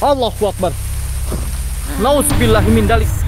Allahu Akbar. Nauzubillahi min dalik.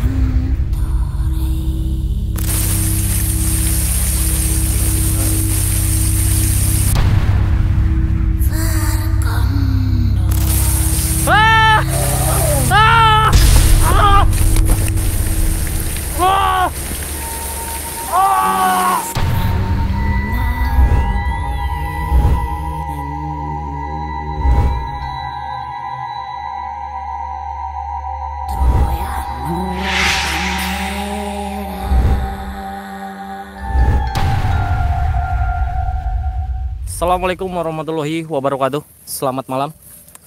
Assalamualaikum warahmatullahi wabarakatuh. Selamat malam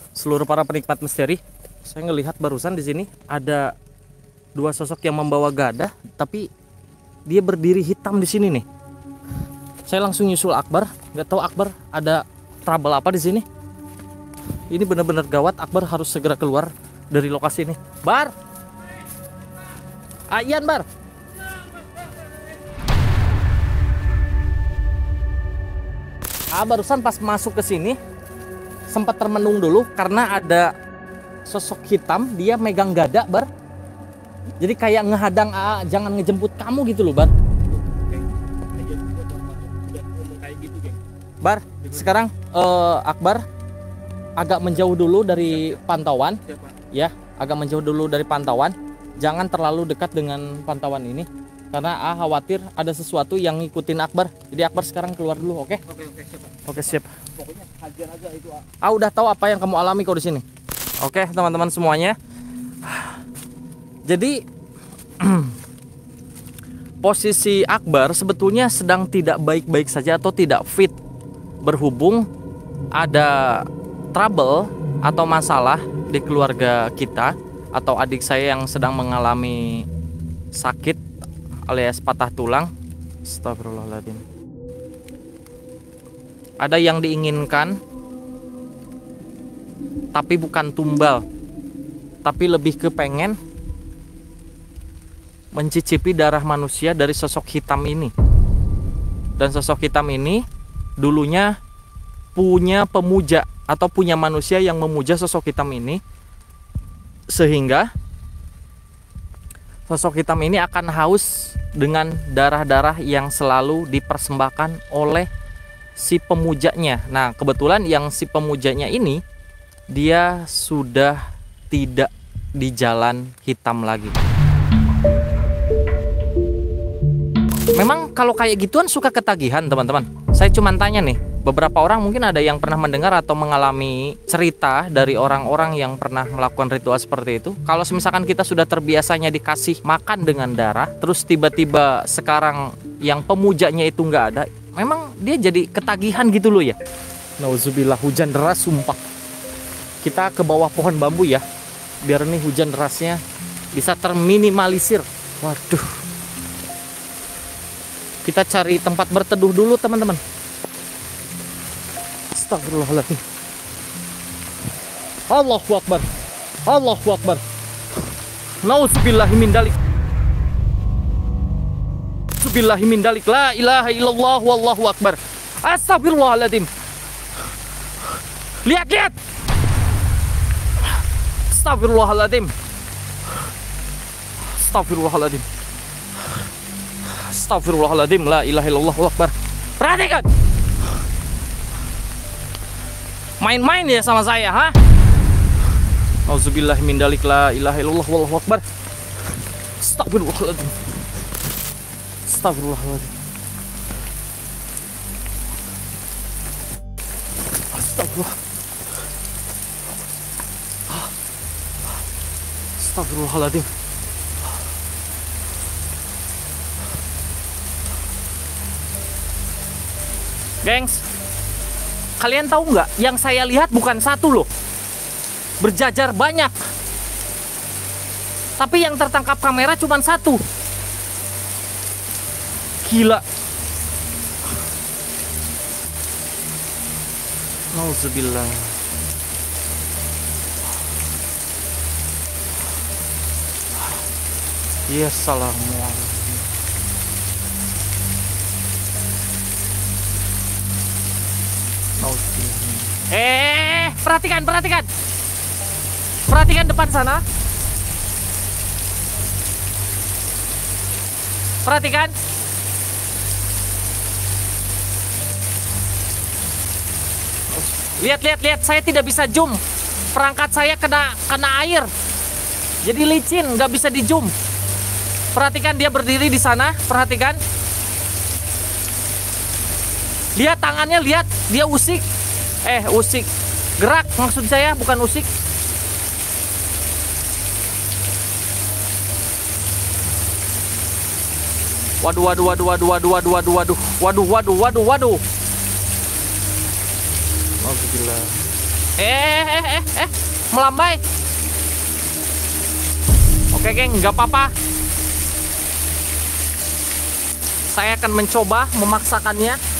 seluruh para penikmat misteri. Saya ngelihat barusan di sini ada dua sosok yang membawa gada, tapi dia berdiri hitam di sini nih. Saya langsung nyusul Akbar, nggak tahu Akbar ada trouble apa di sini. Ini benar-benar gawat. Akbar harus segera keluar dari lokasi ini. Bar, Ayan Bar. Ah, barusan pas masuk ke sini sempat termenung dulu karena ada sosok hitam dia megang gada bar. Jadi kayak ngehadang ah, jangan ngejemput kamu gitu loh bar. Bar sekarang eh, Akbar agak menjauh dulu dari pantauan. Ya agak menjauh dulu dari pantauan. Jangan terlalu dekat dengan pantauan ini karena ah khawatir ada sesuatu yang ngikutin Akbar jadi Akbar sekarang keluar dulu oke Oke oke siap. Oke siap Pokoknya hajar aja itu. ah. Ah udah tahu apa yang kamu alami kok di sini. Oke teman-teman semuanya. Jadi posisi Akbar sebetulnya sedang tidak baik-baik saja atau tidak fit berhubung ada trouble atau masalah di keluarga kita atau adik saya yang sedang mengalami sakit alias patah tulang. Astagfirullahaladzim. Ada yang diinginkan tapi bukan tumbal tapi lebih ke pengen mencicipi darah manusia dari sosok hitam ini dan sosok hitam ini dulunya punya pemuja atau punya manusia yang memuja sosok hitam ini sehingga sosok hitam ini akan haus dengan darah-darah yang selalu dipersembahkan oleh si pemujanya. Nah, kebetulan yang si pemujanya ini dia sudah tidak di jalan hitam lagi. Memang kalau kayak gituan suka ketagihan, teman-teman. Saya cuma tanya nih, beberapa orang mungkin ada yang pernah mendengar atau mengalami cerita dari orang-orang yang pernah melakukan ritual seperti itu. Kalau misalkan kita sudah terbiasanya dikasih makan dengan darah, terus tiba-tiba sekarang yang pemujanya itu nggak ada, memang dia jadi ketagihan gitu loh ya. Nauzubillah hujan deras sumpah. Kita ke bawah pohon bambu ya, biar nih hujan derasnya bisa terminimalisir. Waduh. Kita cari tempat berteduh dulu teman-teman. Astagfirullahaladzim. Allahu Akbar. Allahu Akbar. Nauzubillahi min dalik. Min dalik. La ilaha illallah wallahu akbar. Astagfirullahaladzim. Lihat, lihat. Astagfirullahaladzim. Astagfirullahaladzim. Astagfirullahaladzim. La ilaha illallah akbar. Perhatikan. Main-main ya sama saya, ha? Auzubillah min dalik la ilaha illallah wallahu akbar. Astagfirullahaladzim. Astagfirullahaladzim. Astagfirullah. Astagfirullahaladzim. Gengs, kalian tahu nggak? Yang saya lihat bukan satu loh, berjajar banyak. Tapi yang tertangkap kamera cuma satu. Gila. Nauzubillah. Ya assalamualaikum. Nauzubillah. Eh, perhatikan. Perhatikan. Perhatikan depan sana. Perhatikan. Lihat, lihat, lihat. Saya tidak bisa zoom. Perangkat saya kena kena air. Jadi licin, nggak bisa di zoom. Perhatikan dia berdiri di sana. Perhatikan. Lihat tangannya, lihat. Dia usik. Eh, usik. Gerak maksud saya, bukan usik. Waduh, waduh, waduh, waduh, waduh, waduh, waduh, waduh, waduh, waduh, waduh, waduh. Oh, gila. Eh, eh, eh, eh, melambai. Oke, geng, nggak apa-apa. Saya akan mencoba memaksakannya.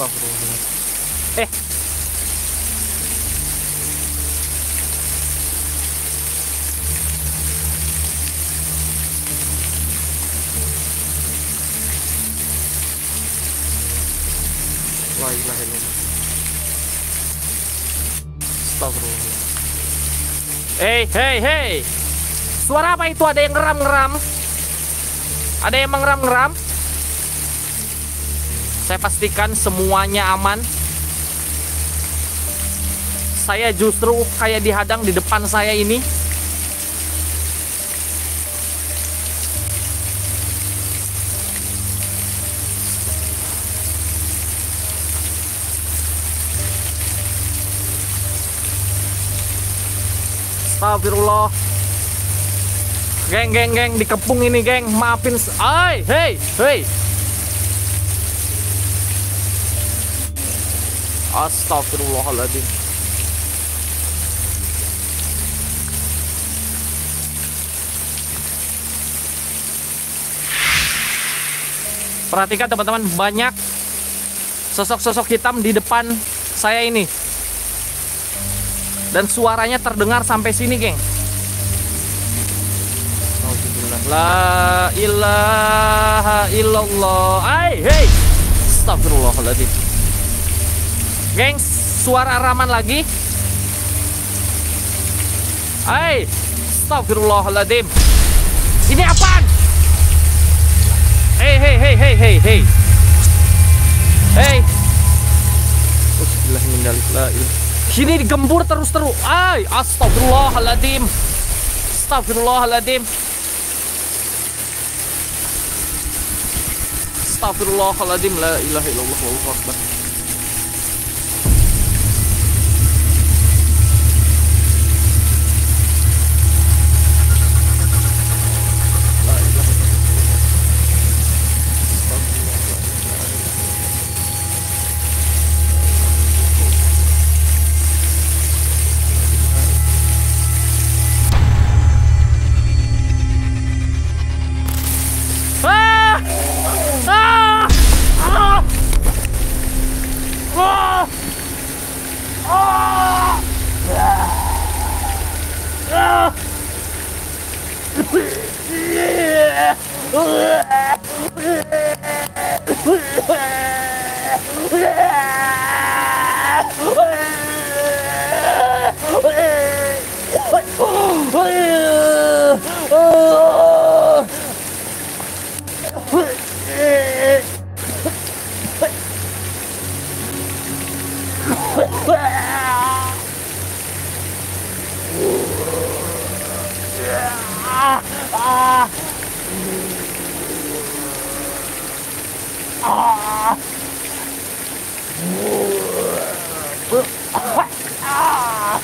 Eh. La ilaha illallah. Astagfirullah. Hei, hei, hei. Suara apa itu? Ada yang ngeram-ngeram? Ada yang mengeram-ngeram? Saya pastikan semuanya aman. Saya justru kayak dihadang di depan saya ini. Astagfirullah. Geng, geng, geng, dikepung ini, geng. Maafin. Ay, hey, hey. Astagfirullahaladzim Perhatikan teman-teman banyak sosok-sosok hitam di depan saya ini. Dan suaranya terdengar sampai sini geng. La ilaha illallah. Ay, hey. Astagfirullahaladzim Gengs, suara Rahman lagi. Hai, astagfirullahaladzim. Ini apaan? Hei, hei, hei, hei, hei, hei. Hei. Sini digembur terus-terus. Ay, astagfirullahaladzim. Astagfirullahaladzim. Astagfirullahaladzim. La ilaha illallah. Allahu akbar. Oh, ah!